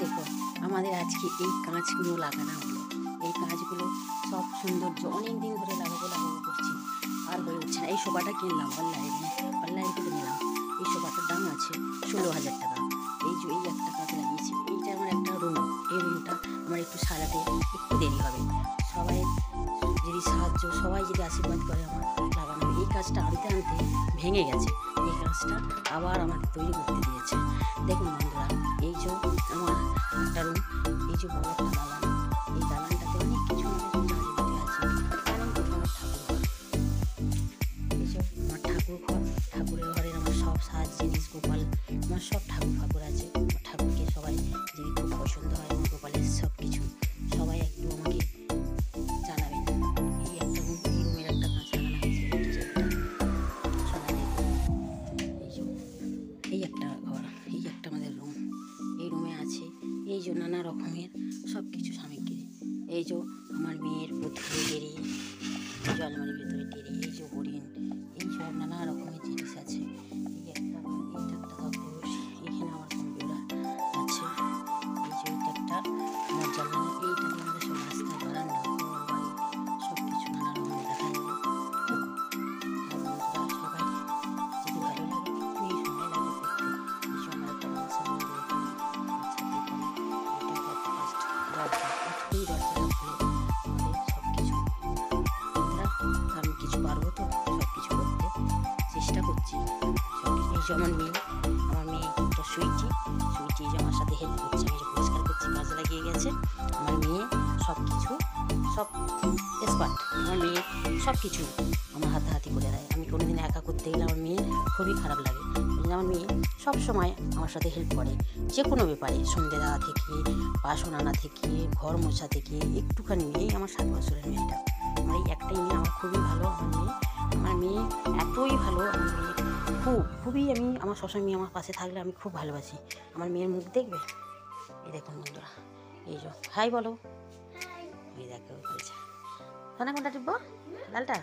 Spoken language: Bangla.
দেখো, আমাদের আজকে এই কাঁচগুলো লাগানো হলো। এই কাঁচগুলো সব সৌন্দর্য অনেক দিন ধরে লাগাবো লাগাবো করছি। আর হয়ে উঠছে না, এই শোভাটা কিনলাম অনলাইনে, অনলাইন থেকে নিলাম। এই শোভাটার দাম আছে ষোলো হাজার টাকা। এই যে এই একটা কাজ লাগিয়েছি, এইটা আমার একটা রুম এই রুমটা আমার একটু সারাতে একটু দেরি হবে। সবাই যদি সাহায্য, সবাই যদি আশীর্বাদ করে আমার লাগানো। এই কাজটা আনতে আনতে ভেঙে গেছে। এই কাজটা আবার আমাকে তৈরি করতে দিয়েছে। দেখুন বন্ধুরা, এই যে আমার একটা রুম, এই যে বড় একটা দালান, এই দালানটাতে অনেক কিছু আছে। আমার ঠাকুর এই যে আমার ঠাকুর ঘর ঠাকুরের ঘরের আমার সব সাজ, জিনিস, গোপাল, আমার সব ঠাকুর ফাকুর আছে। যে নানা রকমের সব কিছু সামগ্রী এই যে আমার মেয়ের পুতুল ডেরি আলমারির ভেতরে ডেরি এই যে হরিণ, এই সব নানা রকমের করছি সব কিছু আমার মেয়ে আমার মেয়ে একটা সুইচি সুইচি যে আমার সাথে হেল্প করছে, আমি পরিষ্কার করছি, কাজ লাগিয়ে গেছে। আমার মেয়ে সব কিছু সব এক্সপার্ট আমার মেয়ে সব কিছু আমার হাতাহাতি করে দেয়। আমি কোনোদিন একা করতে গেলে আমার মেয়ের খুবই খারাপ লাগে। আমার মেয়ে সব সময় আমার সাথে হেল্প করে। যে কোনো ব্যাপারে, সন্ধে দেওয়া থেকে, বাসন আনা থেকে, ঘর মোছা থেকে, একটুখানি মেয়ে আমার সাত বছরের মেয়েটা। আমার এই একটাই মেয়ে, আমার খুবই ভালো। আমার মেয়ে আমার মেয়ে এতই ভালো, আমার মেয়ে খুব খুবই আমি আমার সবসময় মেয়ে আমার পাশে থাকলে আমি খুব ভালোবাসি। আমার মেয়ের মুখ দেখবে? এই দেখুন বন্ধুরা এই যো হাই বলো। এই দেখো বলছে সোনা কোনটা টিপবো? লালটা?